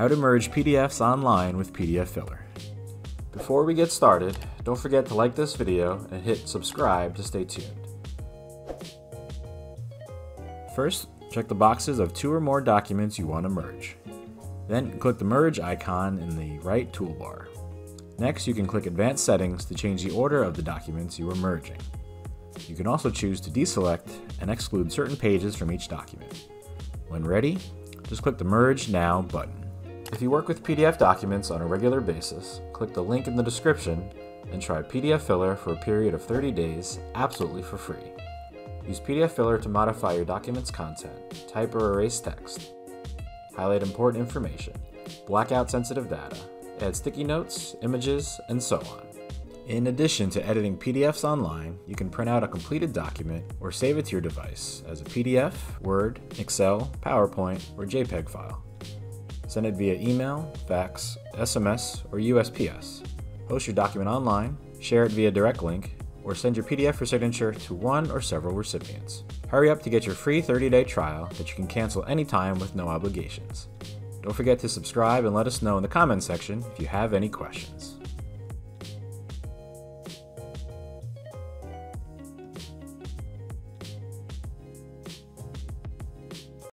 How to merge PDFs online with PDF Filler. Before we get started, don't forget to like this video and hit subscribe to stay tuned. First, check the boxes of two or more documents you want to merge. Then click the merge icon in the right toolbar. Next, you can click Advanced Settings to change the order of the documents you are merging. You can also choose to deselect and exclude certain pages from each document. When ready, just click the Merge Now button. If you work with PDF documents on a regular basis, click the link in the description and try PDF Filler for a period of 30 days absolutely for free. Use PDF Filler to modify your document's content, type or erase text, highlight important information, black out sensitive data, add sticky notes, images, and so on. In addition to editing PDFs online, you can print out a completed document or save it to your device as a PDF, Word, Excel, PowerPoint, or JPEG file. Send it via email, fax, SMS, or USPS. Host your document online, share it via direct link, or send your PDF for signature to one or several recipients. Hurry up to get your free 30-day trial that you can cancel anytime with no obligations. Don't forget to subscribe and let us know in the comments section if you have any questions.